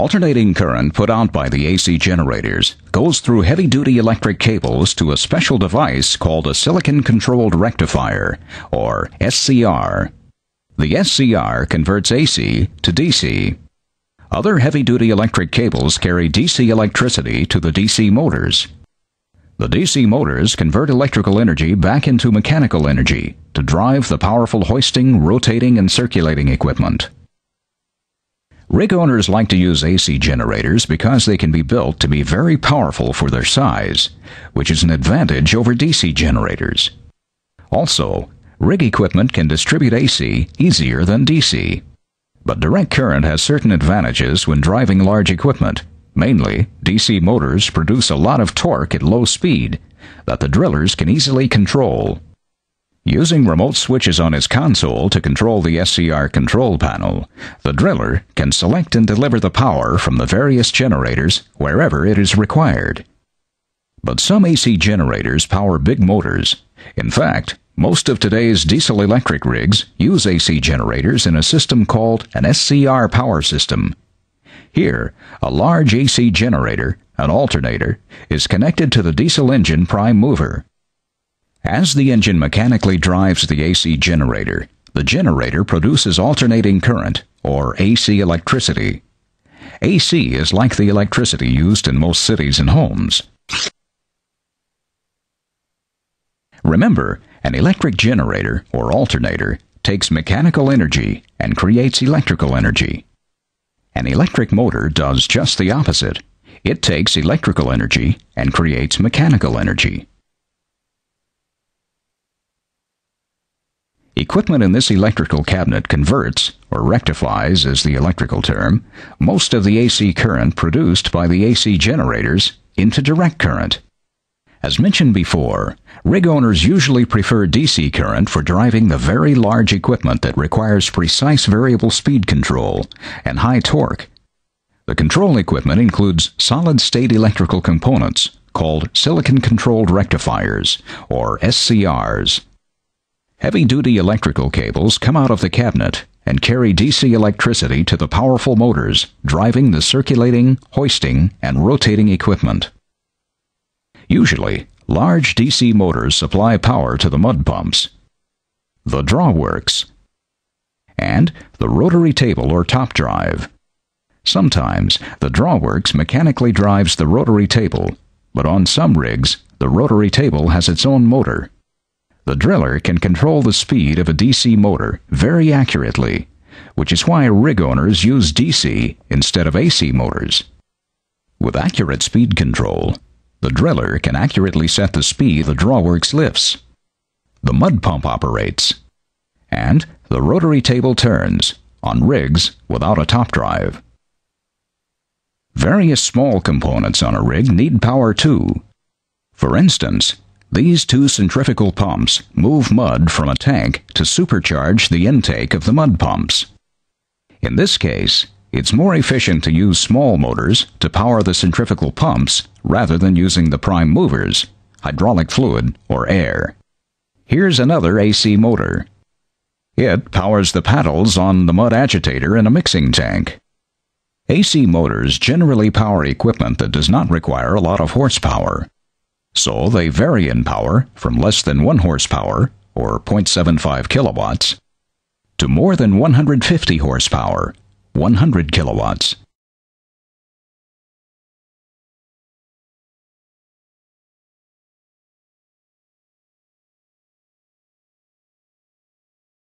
Alternating current put out by the AC generators goes through heavy duty electric cables to a special device called a silicon controlled rectifier, or SCR. The SCR converts AC to DC. Other heavy duty electric cables carry DC electricity to the DC motors. The DC motors convert electrical energy back into mechanical energy to drive the powerful hoisting, rotating, and circulating equipment. Rig owners like to use AC generators because they can be built to be very powerful for their size, which is an advantage over DC generators. Also, rig equipment can distribute AC easier than DC. But direct current has certain advantages when driving large equipment. Mainly, DC motors produce a lot of torque at low speed that the drillers can easily control. Using remote switches on his console to control the SCR control panel, the driller can select and deliver the power from the various generators wherever it is required. But some AC generators power big motors. In fact, most of today's diesel electric rigs use AC generators in a system called an SCR power system. Here, a large AC generator, an alternator, is connected to the diesel engine prime mover. As the engine mechanically drives the AC generator, the generator produces alternating current, or AC electricity. AC is like the electricity used in most cities and homes. Remember, an electric generator, or alternator, takes mechanical energy and creates electrical energy. An electric motor does just the opposite. It takes electrical energy and creates mechanical energy. Equipment in this electrical cabinet converts, or rectifies is the electrical term, most of the AC current produced by the AC generators into direct current. As mentioned before, rig owners usually prefer DC current for driving the very large equipment that requires precise variable speed control and high torque. The control equipment includes solid state electrical components called silicon controlled rectifiers, or SCRs. Heavy duty electrical cables come out of the cabinet and carry DC electricity to the powerful motors driving the circulating, hoisting, and rotating equipment. Usually, large DC motors supply power to the mud pumps, the drawworks, and the rotary table or top drive. Sometimes the drawworks mechanically drives the rotary table, but on some rigs, the rotary table has its own motor. The driller can control the speed of a DC motor very accurately, which is why rig owners use DC instead of AC motors. With accurate speed control, the driller can accurately set the speed the drawworks lifts. The mud pump operates, and the rotary table turns on rigs without a top drive. Various small components on a rig need power too. For instance, these two centrifugal pumps move mud from a tank to supercharge the intake of the mud pumps. In this case, it's more efficient to use small motors to power the centrifugal pumps rather than using the prime movers, hydraulic fluid, or air. Here's another AC motor. It powers the paddles on the mud agitator in a mixing tank. AC motors generally power equipment that does not require a lot of horsepower. So they vary in power from less than 1 horsepower, or 0.75 kilowatts, to more than 150 horsepower, 100 kilowatts.